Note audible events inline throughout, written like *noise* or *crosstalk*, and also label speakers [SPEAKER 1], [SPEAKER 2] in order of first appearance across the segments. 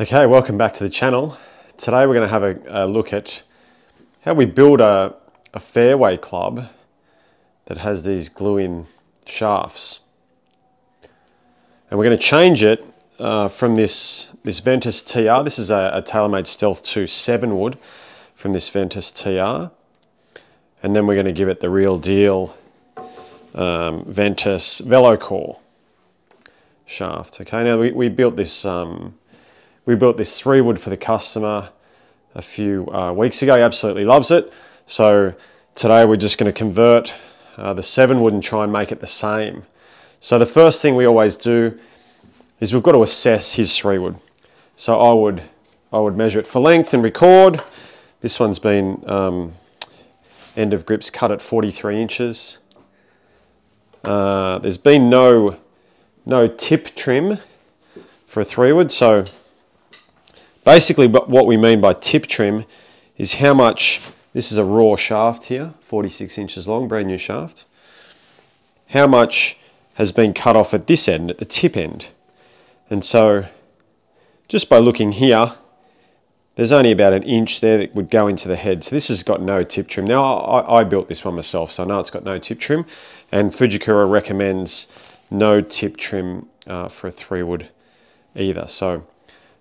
[SPEAKER 1] Okay, welcome back to the channel. Today we're going to have a, a look at how we build a, a, fairway club that has these glue-in shafts. And we're going to change it uh, from this, this Ventus TR. This is a, a TaylorMade Stealth 2 7 wood from this Ventus TR. And then we're going to give it the real deal um, Ventus VeloCore shaft. Okay, now we, we built this um, we built this three wood for the customer a few uh, weeks ago. He absolutely loves it. So today we're just going to convert uh, the seven wood and try and make it the same. So the first thing we always do is we've got to assess his three wood. So I would I would measure it for length and record. This one's been um, end of grips cut at 43 inches. Uh, there's been no no tip trim for a three wood, so basically what we mean by tip trim is how much, this is a raw shaft here, 46 inches long, brand new shaft, how much has been cut off at this end, at the tip end. And so just by looking here, there's only about an inch there that would go into the head. So this has got no tip trim. Now I, I built this one myself, so I know it's got no tip trim. And Fujikura recommends no tip trim uh, for a three wood either. So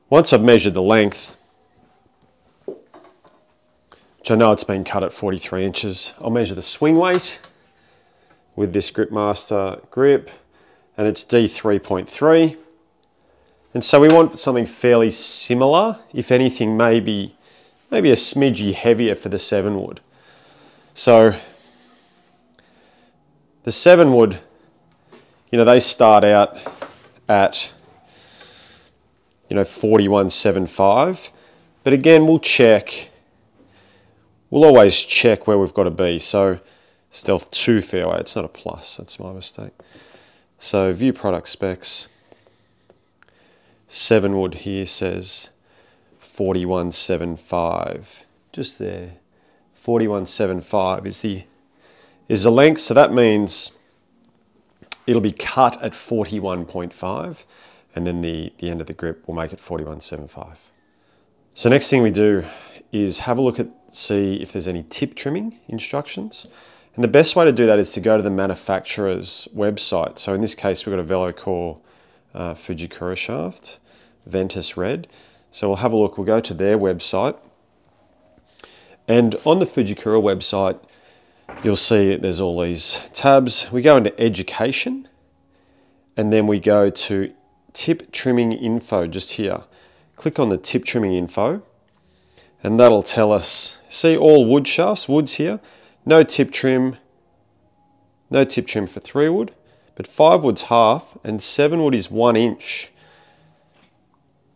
[SPEAKER 1] once I've measured the length, which I know it's been cut at 43 inches, I'll measure the swing weight with this Gripmaster grip and it's D3.3. And so we want something fairly similar, if anything, maybe, maybe a smidgy heavier for the seven wood. So the seven wood, you know, they start out at you know, 4175. But again, we'll check, we'll always check where we've got to be. So Stealth 2 fairway, it's not a plus, that's my mistake. So view product specs, 7 wood here says 4175, just there. 4175 is the is the length, so that means it'll be cut at 41.5 and then the, the end of the grip will make it 41.75. So next thing we do is have a look at, see if there's any tip trimming instructions. And the best way to do that is to go to the manufacturer's website. So in this case, we've got a VeloCore uh, Fujikura shaft, Ventus Red. So we'll have a look, we'll go to their website. And on the Fujikura website, you'll see there's all these tabs. We go into education, and then we go to tip trimming info just here. Click on the tip trimming info and that'll tell us, see all wood shafts, woods here, no tip trim, no tip trim for three wood, but five wood's half and seven wood is one inch.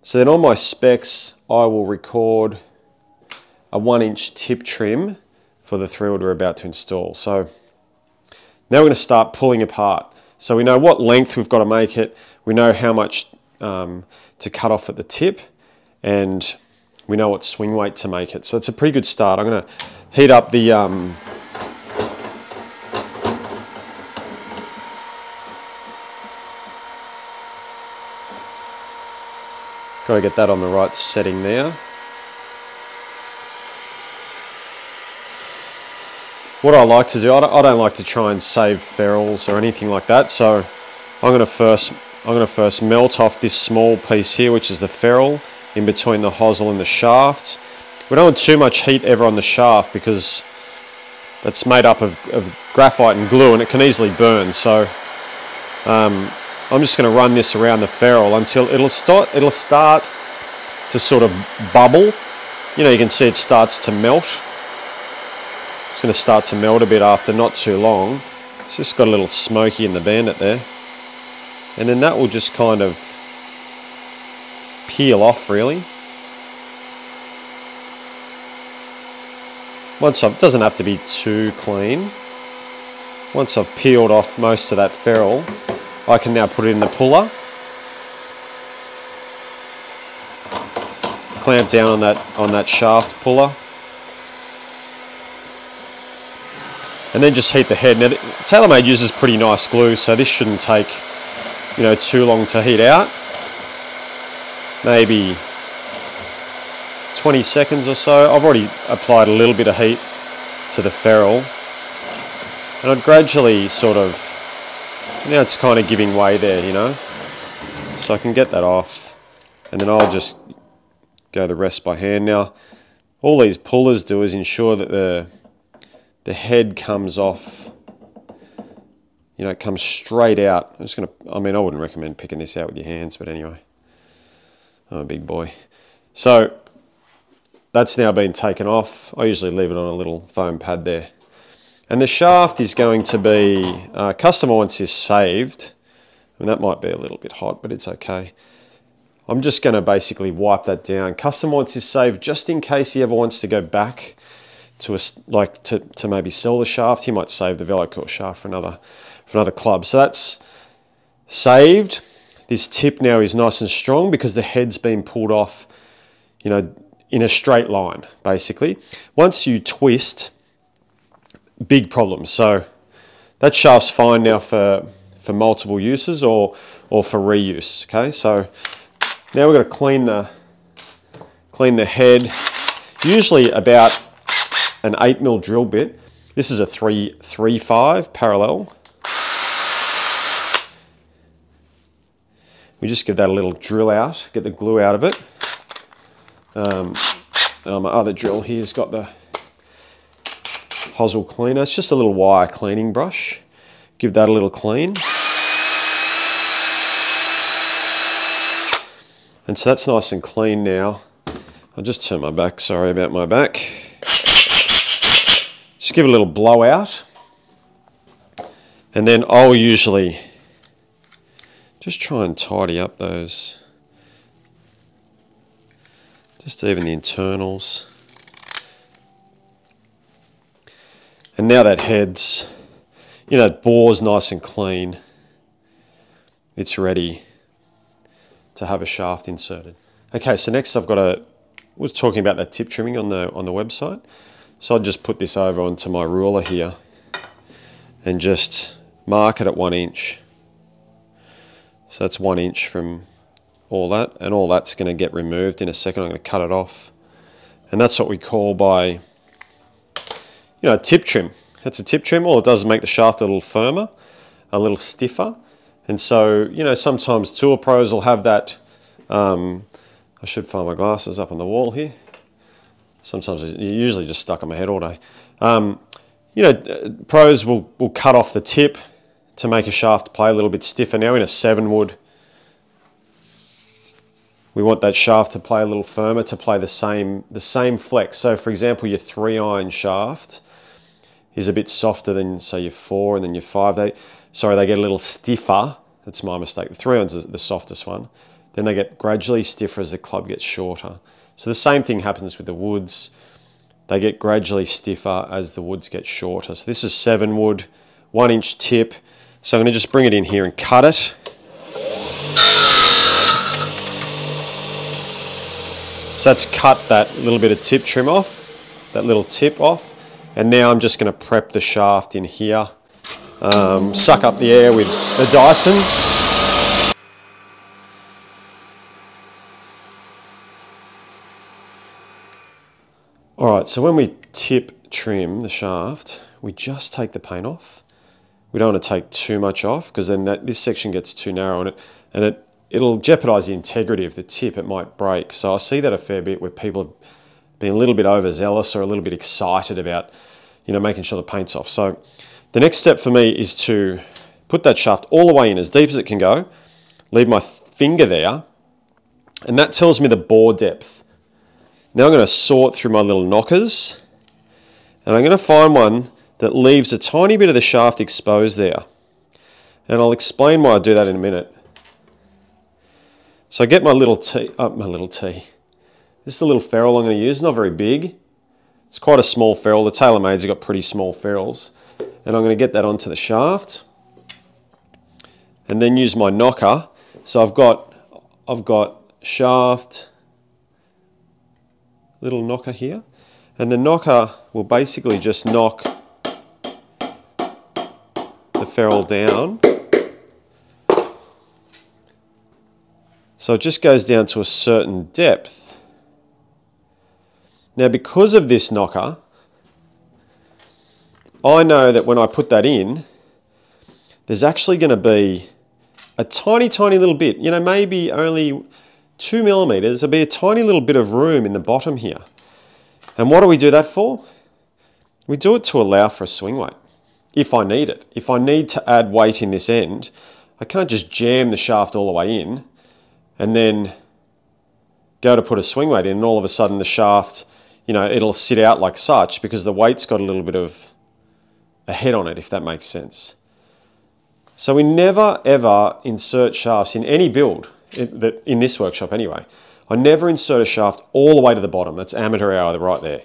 [SPEAKER 1] So then on my specs, I will record a one inch tip trim for the three wood we're about to install. So now we're going to start pulling apart. So we know what length we've got to make it. We know how much um, to cut off at the tip and we know what swing weight to make it. So it's a pretty good start. I'm going to heat up the um, Got to get that on the right setting there. What I like to do, I don't, I don't like to try and save ferrules or anything like that, so I'm going to first I'm going to first melt off this small piece here, which is the ferrule, in between the hosel and the shaft. We don't want too much heat ever on the shaft because that's made up of, of graphite and glue and it can easily burn. So um, I'm just going to run this around the ferrule until it'll start, it'll start to sort of bubble. You know, you can see it starts to melt. It's going to start to melt a bit after not too long. It's just got a little smoky in the bandit there and then that will just kind of peel off really. Once I've, doesn't have to be too clean. Once I've peeled off most of that ferrule, I can now put it in the puller. Clamp down on that on that shaft puller. And then just heat the head. Now, TaylorMade uses pretty nice glue, so this shouldn't take you know, too long to heat out. Maybe 20 seconds or so. I've already applied a little bit of heat to the ferrule. And I'd gradually sort of, now it's kind of giving way there, you know. So I can get that off. And then I'll just go the rest by hand. Now, all these pullers do is ensure that the, the head comes off you know, it comes straight out. I'm just going to, I mean, I wouldn't recommend picking this out with your hands, but anyway, I'm a big boy. So that's now been taken off. I usually leave it on a little foam pad there. And the shaft is going to be, uh, customer wants this saved. And that might be a little bit hot, but it's okay. I'm just going to basically wipe that down. Customer wants this saved just in case he ever wants to go back to a, like to, to maybe sell the shaft. He might save the Velocore shaft for another for another club. So that's saved. This tip now is nice and strong because the head's been pulled off, you know, in a straight line, basically. Once you twist, big problems. So that shaft's fine now for, for multiple uses or, or for reuse, okay? So now we're gonna clean the, clean the head, usually about an eight mil drill bit. This is a three, three five parallel. We just give that a little drill out, get the glue out of it. Um, my other drill here's got the hosel cleaner. It's just a little wire cleaning brush. Give that a little clean. And so that's nice and clean now. I'll just turn my back, sorry about my back. Just give it a little blowout. And then I'll usually just try and tidy up those, just even the internals. And now that head's, you know, bore's nice and clean, it's ready to have a shaft inserted. Okay, so next I've got a, was talking about that tip trimming on the on the website. So I'll just put this over onto my ruler here and just mark it at one inch. So that's one inch from all that, and all that's going to get removed in a second. I'm going to cut it off. And that's what we call by, you know, tip trim. That's a tip trim. All it does is make the shaft a little firmer, a little stiffer. And so, you know, sometimes tour pros will have that, um, I should find my glasses up on the wall here. Sometimes you're usually just stuck on my head all day. Um, you know, pros will, will cut off the tip to make a shaft play a little bit stiffer. Now in a 7 wood, we want that shaft to play a little firmer to play the same, the same flex. So for example, your 3 iron shaft is a bit softer than say your 4 and then your 5. They, sorry, they get a little stiffer. That's my mistake. The 3 irons is the softest one. Then they get gradually stiffer as the club gets shorter. So the same thing happens with the woods. They get gradually stiffer as the woods get shorter. So this is 7 wood, 1 inch tip. So I'm going to just bring it in here and cut it. So that's cut that little bit of tip trim off, that little tip off. And now I'm just going to prep the shaft in here. Um, suck up the air with the Dyson. All right, so when we tip trim the shaft, we just take the paint off we don't want to take too much off because then that, this section gets too narrow and it, and it, it'll jeopardize the integrity of the tip. It might break. So I see that a fair bit where people have been a little bit overzealous or a little bit excited about, you know, making sure the paint's off. So the next step for me is to put that shaft all the way in as deep as it can go, leave my finger there, and that tells me the bore depth. Now I'm going to sort through my little knockers, and I'm going to find one that leaves a tiny bit of the shaft exposed there. And I'll explain why I do that in a minute. So I get my little T, oh, uh, my little T. This is a little ferrule I'm going to use, not very big. It's quite a small ferrule. The TaylorMade's have got pretty small ferrules. And I'm going to get that onto the shaft. And then use my knocker. So I've got, I've got shaft, little knocker here. And the knocker will basically just knock ferrule down. So it just goes down to a certain depth. Now because of this knocker, I know that when I put that in, there's actually going to be a tiny, tiny little bit, you know, maybe only two millimeters, there'll be a tiny little bit of room in the bottom here. And what do we do that for? We do it to allow for a swing weight, if I need it. If I need to add weight in this end, I can't just jam the shaft all the way in and then go to put a swing weight in and all of a sudden the shaft, you know, it'll sit out like such because the weight's got a little bit of a head on it, if that makes sense. So we never ever insert shafts in any build, in this workshop anyway. I never insert a shaft all the way to the bottom. That's amateur hour right there.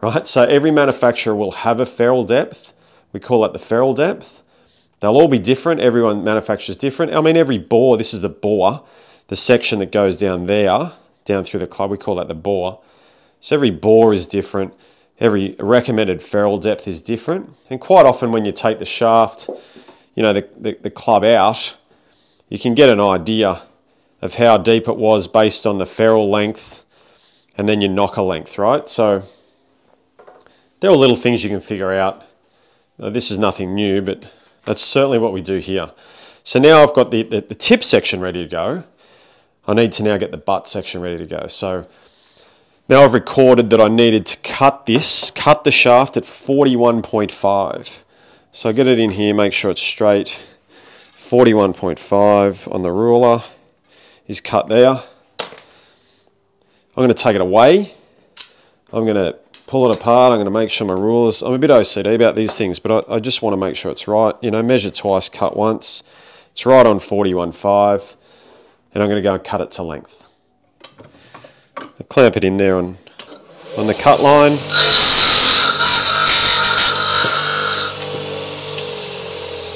[SPEAKER 1] Right, so every manufacturer will have a ferrule depth. We call that the ferrule depth. They'll all be different. Everyone manufactures different. I mean, every bore, this is the bore, the section that goes down there, down through the club, we call that the bore. So every bore is different. Every recommended ferrule depth is different. And quite often when you take the shaft, you know, the, the, the club out, you can get an idea of how deep it was based on the ferrule length and then your knocker length, right? So there are little things you can figure out. Now, this is nothing new, but that's certainly what we do here. So now I've got the, the, the tip section ready to go. I need to now get the butt section ready to go. So now I've recorded that I needed to cut this, cut the shaft at 41.5. So get it in here, make sure it's straight. 41.5 on the ruler is cut there. I'm going to take it away. I'm going to pull it apart. I'm going to make sure my rulers, I'm a bit OCD about these things, but I, I just want to make sure it's right. You know, measure twice, cut once. It's right on 41.5 and I'm going to go and cut it to length. I clamp it in there on, on the cut line.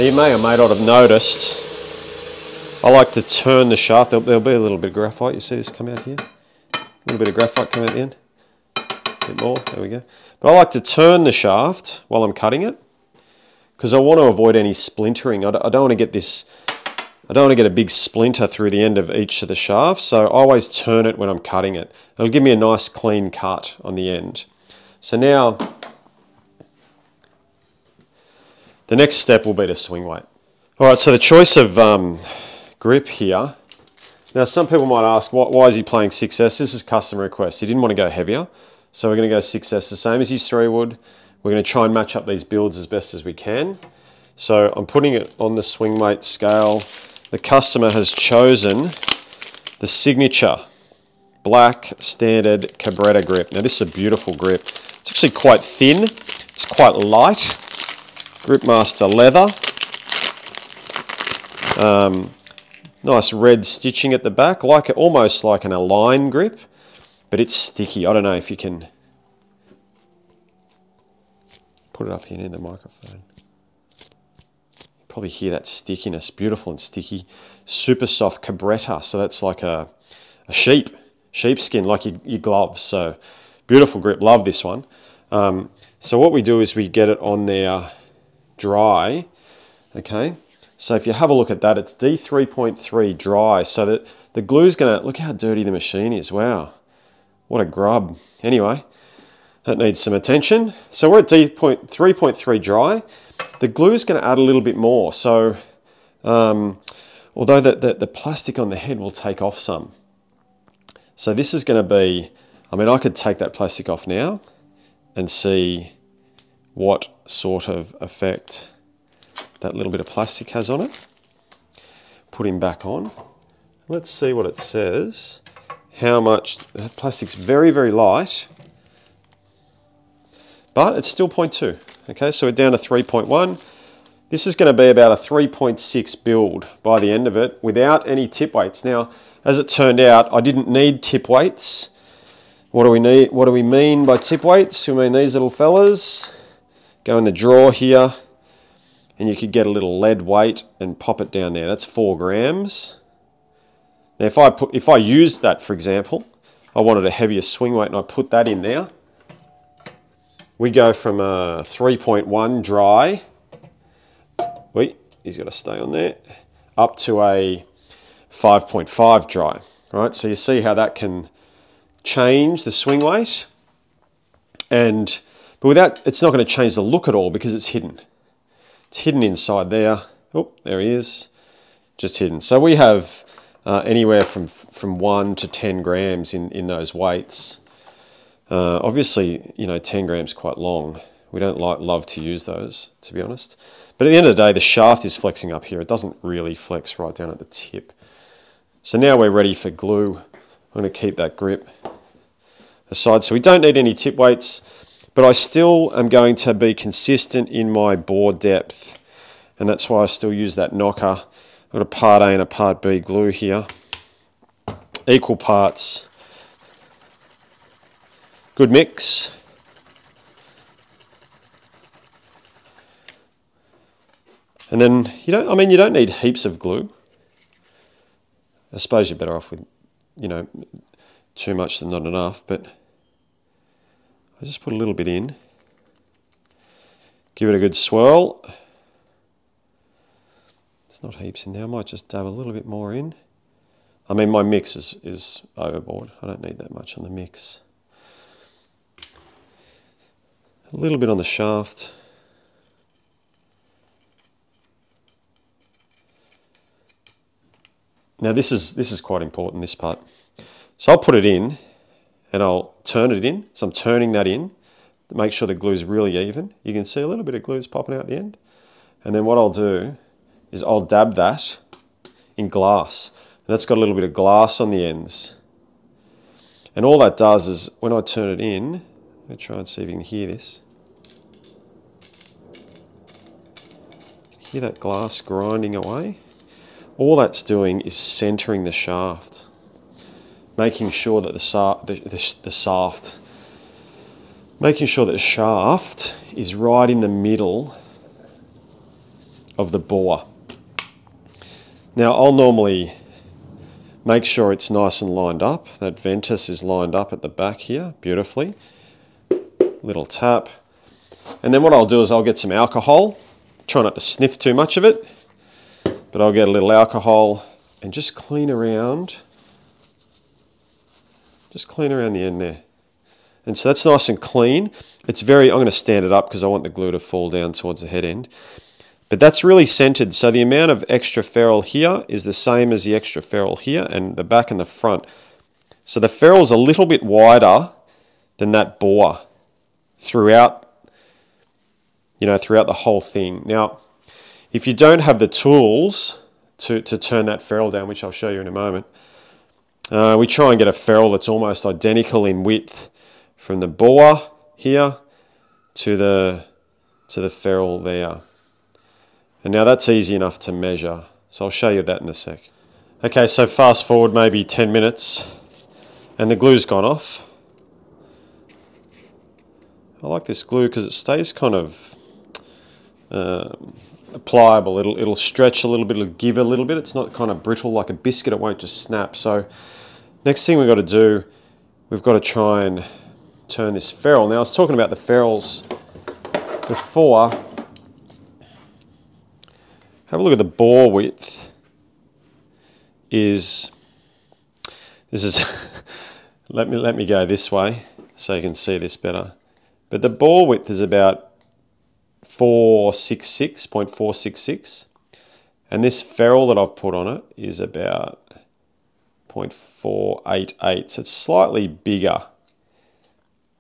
[SPEAKER 1] You may or may not have noticed, I like to turn the shaft. There'll, there'll, be a little bit of graphite. You see this come out here? A little bit of graphite come out the end. A bit more, there we go. But I like to turn the shaft while I'm cutting it because I want to avoid any splintering. I don't, want to get this, I don't want to get a big splinter through the end of each of the shafts. So I always turn it when I'm cutting it. It'll give me a nice clean cut on the end. So now The next step will be to swing weight. All right, so the choice of um, grip here. Now, some people might ask, why, why is he playing 6S? This is custom request. He didn't want to go heavier, so we're going to go 6S, the same as his 3 wood. We're going to try and match up these builds as best as we can. So I'm putting it on the swing weight scale. The customer has chosen the signature black standard Cabretta grip. Now this is a beautiful grip. It's actually quite thin. It's quite light. Gripmaster leather. Um, nice red stitching at the back, like almost like an Align grip, but it's sticky. I don't know if you can put it up here near the microphone. You probably hear that stickiness, beautiful and sticky. Super soft cabretta, so that's like a, a sheep, sheepskin, like your, your gloves. So beautiful grip, love this one. Um, so what we do is we get it on there dry, okay? So if you have a look at that, it's D3.3 dry, so that the glue's gonna, look how dirty the machine is, wow. What a grub. Anyway, that needs some attention. So we're at D3.3 dry. The glue is gonna add a little bit more, so um, although the, the, the plastic on the head will take off some. So this is gonna be, I mean, I could take that plastic off now and see what sort of effect that little bit of plastic has on it. Put him back on. Let's see what it says. How much, that plastic's very, very light, but it's still 0.2. Okay, so we're down to 3.1. This is going to be about a 3.6 build by the end of it without any tip weights. Now, as it turned out, I didn't need tip weights. What do we need? What do we mean by tip weights? We mean these little fellas go in the drawer here and you could get a little lead weight and pop it down there. That's four grams. Now if I, put, if I used that, for example, I wanted a heavier swing weight and I put that in there, we go from a 3.1 dry, wait, he's got to stay on there, up to a 5.5 dry. Right, so you see how that can change the swing weight. And but without, it's not going to change the look at all because it's hidden. It's hidden inside there. Oh, there he is, just hidden. So we have uh, anywhere from from one to ten grams in in those weights. Uh, obviously, you know, 10 grams quite long. We don't like love to use those, to be honest. But at the end of the day, the shaft is flexing up here. It doesn't really flex right down at the tip. So now we're ready for glue. I'm going to keep that grip aside. So we don't need any tip weights, but I still am going to be consistent in my bore depth. And that's why I still use that knocker. Got a part A and a part B glue here. Equal parts. Good mix. And then you don't, I mean, you don't need heaps of glue. I suppose you're better off with, you know, too much than not enough, but I just put a little bit in. Give it a good swirl. Not heaps in there. I might just dab a little bit more in. I mean, my mix is, is overboard. I don't need that much on the mix. A little bit on the shaft. Now this is this is quite important, this part. So I'll put it in and I'll turn it in. So I'm turning that in to make sure the glue is really even. You can see a little bit of glue is popping out the end. And then what I'll do is I'll dab that in glass. And that's got a little bit of glass on the ends. And all that does is when I turn it in, to try and see if you can hear this. Hear that glass grinding away? All that's doing is centering the shaft making sure that the, the, the, the shaft, making sure that the shaft is right in the middle of the bore. Now I'll normally make sure it's nice and lined up. That ventus is lined up at the back here beautifully. Little tap. And then what I'll do is I'll get some alcohol. Try not to sniff too much of it. But I'll get a little alcohol and just clean around just clean around the end there. And so that's nice and clean. It's very, I'm going to stand it up because I want the glue to fall down towards the head end. But that's really centered. So the amount of extra ferrule here is the same as the extra ferrule here and the back and the front. So the ferrule's a little bit wider than that bore throughout, you know, throughout the whole thing. Now, if you don't have the tools to, to turn that ferrule down, which I'll show you in a moment, uh, we try and get a ferrule that's almost identical in width from the bore here to the, to the ferrule there. And now that's easy enough to measure. So I'll show you that in a sec. Okay, so fast forward maybe 10 minutes and the glue's gone off. I like this glue because it stays kind of uh, pliable. It'll, it'll stretch a little bit, it'll give a little bit. It's not kind of brittle like a biscuit, it won't just snap. So next thing we've got to do, we've got to try and turn this ferrule. Now I was talking about the ferrules before. Have a look at the bore width. Is, this is, *laughs* let me, let me go this way so you can see this better. But the bore width is about 466.466 and this ferrule that I've put on it is about 0.488 so it's slightly bigger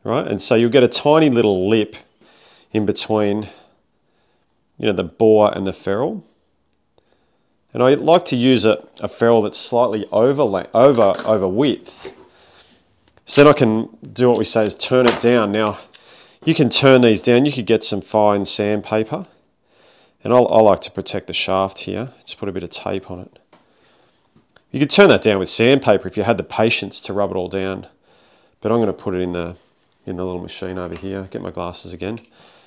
[SPEAKER 1] right? And so you'll get a tiny little lip in between you know the bore and the ferrule and I like to use a, a ferrule that's slightly over, over, over width so then I can do what we say is turn it down now you can turn these down. You could get some fine sandpaper. And I like to protect the shaft here. Just put a bit of tape on it. You could turn that down with sandpaper if you had the patience to rub it all down. But I'm going to put it in the, in the little machine over here. Get my glasses again.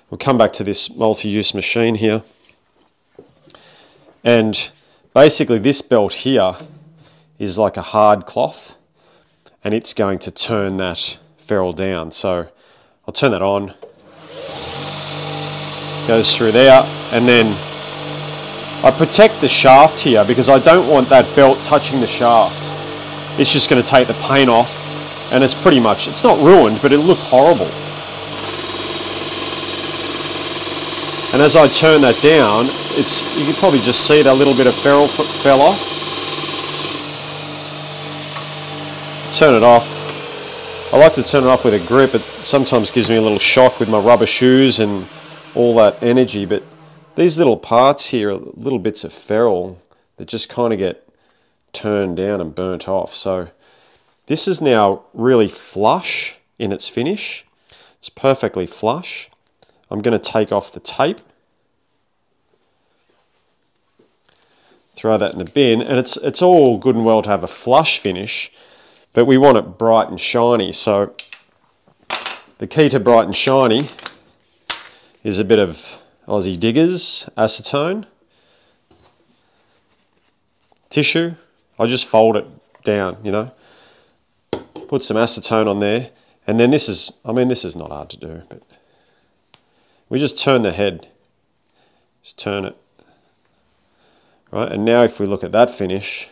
[SPEAKER 1] We'll come back to this multi-use machine here. And basically this belt here is like a hard cloth and it's going to turn that ferrule down. So I'll turn that on. Goes through there and then I protect the shaft here because I don't want that belt touching the shaft. It's just going to take the paint off and it's pretty much, it's not ruined, but it'll look horrible. And as I turn that down, it's you can probably just see that little bit of ferrule fell off. Turn it off. I like to turn it off with a grip. It sometimes gives me a little shock with my rubber shoes and all that energy. But these little parts here are little bits of ferrule that just kind of get turned down and burnt off. So this is now really flush in its finish. It's perfectly flush. I'm going to take off the tape. Throw that in the bin. And it's, it's all good and well to have a flush finish, but we want it bright and shiny. So the key to bright and shiny is a bit of Aussie Diggers acetone, tissue. I just fold it down, you know. Put some acetone on there. And then this is, I mean, this is not hard to do, but we just turn the head. Just turn it. Right, and now if we look at that finish,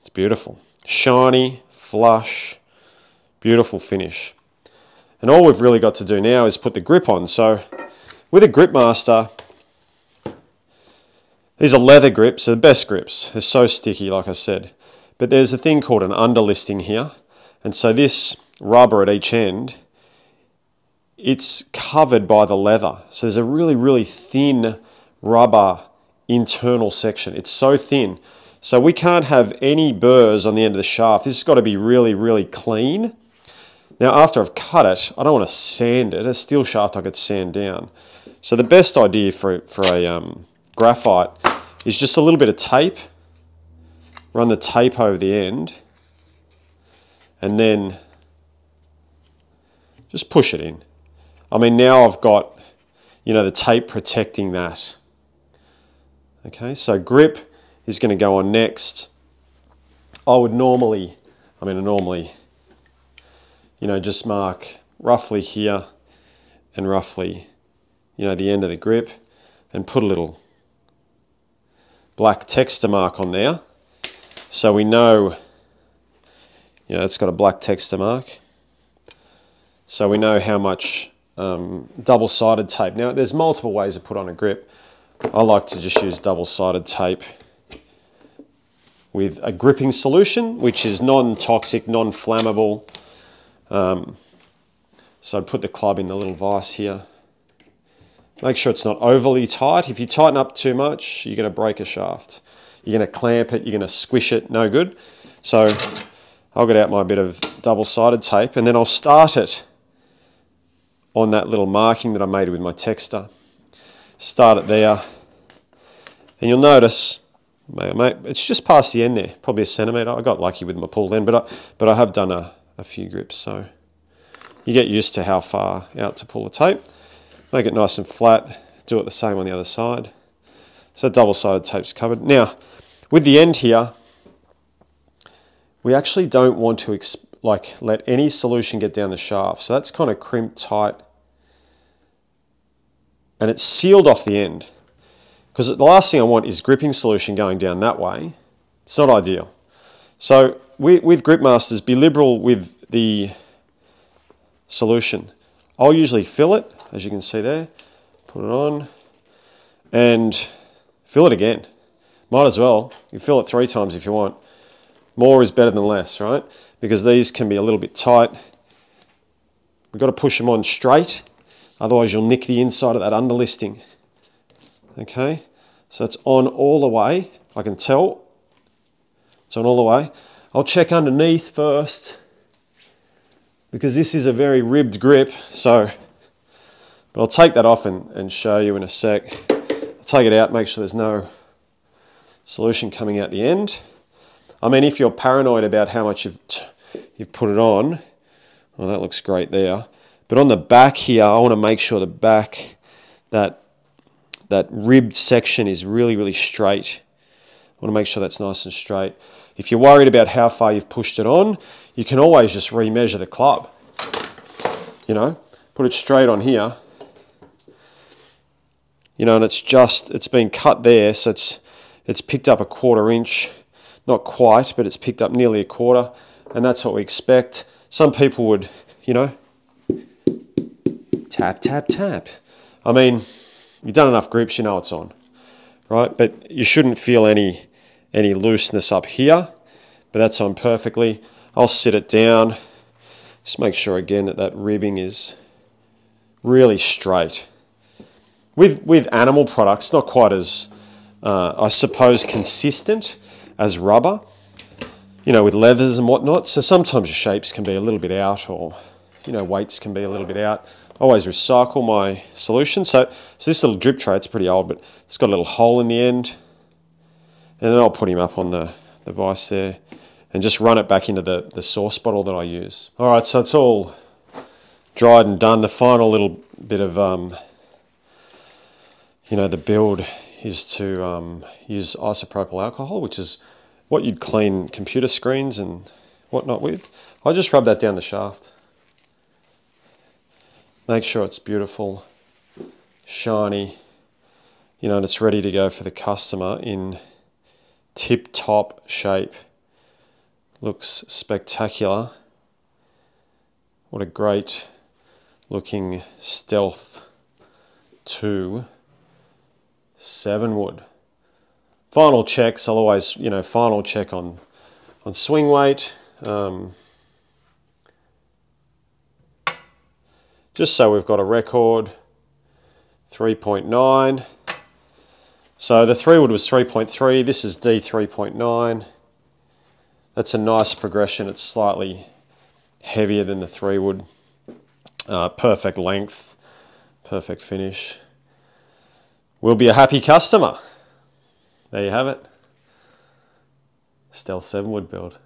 [SPEAKER 1] it's beautiful. Shiny, flush, beautiful finish. And all we've really got to do now is put the grip on. So with a Gripmaster, these are leather grips, they're the best grips. They're so sticky, like I said. But there's a thing called an underlisting here. And so this rubber at each end it's covered by the leather. So there's a really, really thin rubber internal section. It's so thin. So we can't have any burrs on the end of the shaft. This has got to be really, really clean. Now after I've cut it, I don't want to sand it. A steel shaft I could sand down. So the best idea for, for a um, graphite is just a little bit of tape. Run the tape over the end. And then just push it in. I mean, now I've got, you know, the tape protecting that. Okay, so grip is going to go on next. I would normally, I mean, I normally, you know, just mark roughly here and roughly, you know, the end of the grip and put a little black texture mark on there. So we know, you know, it's got a black texture mark. So we know how much um, double-sided tape. Now there's multiple ways to put on a grip. I like to just use double-sided tape with a gripping solution, which is non-toxic, non-flammable. Um, so put the club in the little vise here. Make sure it's not overly tight. If you tighten up too much, you're going to break a shaft. You're going to clamp it, you're going to squish it, no good. So I'll get out my bit of double-sided tape and then I'll start it on that little marking that I made with my texter. Start it there. And you'll notice, mate, it's just past the end there, probably a centimetre. I got lucky with my pull then, but I, but I have done a, a few grips, so you get used to how far out to pull the tape. Make it nice and flat. Do it the same on the other side. So double-sided tape's covered. Now, with the end here, we actually don't want to like let any solution get down the shaft. So that's kind of crimped tight and it's sealed off the end. Because the last thing I want is gripping solution going down that way. It's not ideal. So with, with Gripmasters, be liberal with the solution. I'll usually fill it, as you can see there, put it on, and fill it again. Might as well. You fill it three times if you want. More is better than less, right? because these can be a little bit tight. We've got to push them on straight, otherwise you'll nick the inside of that underlisting. Okay, so it's on all the way. I can tell it's on all the way. I'll check underneath first because this is a very ribbed grip. So, but I'll take that off and, and show you in a sec. I'll take it out, make sure there's no solution coming out the end. I mean, if you're paranoid about how much you've, you've put it on, well, that looks great there. But on the back here, I want to make sure the back, that, that ribbed section is really, really straight. I want to make sure that's nice and straight. If you're worried about how far you've pushed it on, you can always just remeasure the club. You know, put it straight on here. You know, and it's just, it's been cut there, so it's, it's picked up a quarter inch not quite, but it's picked up nearly a quarter, and that's what we expect. Some people would, you know, tap, tap, tap. I mean, you've done enough grips, you know it's on, right? But you shouldn't feel any any looseness up here, but that's on perfectly. I'll sit it down. Just make sure again that that ribbing is really straight. With, with animal products, not quite as, uh, I suppose, consistent as rubber, you know, with leathers and whatnot. So sometimes your shapes can be a little bit out or, you know, weights can be a little bit out. Always recycle my solution. So, so this little drip tray, it's pretty old, but it's got a little hole in the end. And then I'll put him up on the, the vise there and just run it back into the, the sauce bottle that I use. All right, so it's all dried and done. The final little bit of, um, you know, the build is to um, use isopropyl alcohol, which is what you'd clean computer screens and whatnot with. I just rub that down the shaft. Make sure it's beautiful, shiny, you know, and it's ready to go for the customer in tip-top shape. Looks spectacular. What a great looking Stealth 2 7 wood. Final checks, I'll always, you know, final check on, on swing weight. Um, just so we've got a record, 3.9. So the 3 wood was 3.3, this is D3.9. That's a nice progression, it's slightly heavier than the 3 wood. Uh, perfect length, perfect finish. Will be a happy customer. There you have it. Stealth 7 wood build.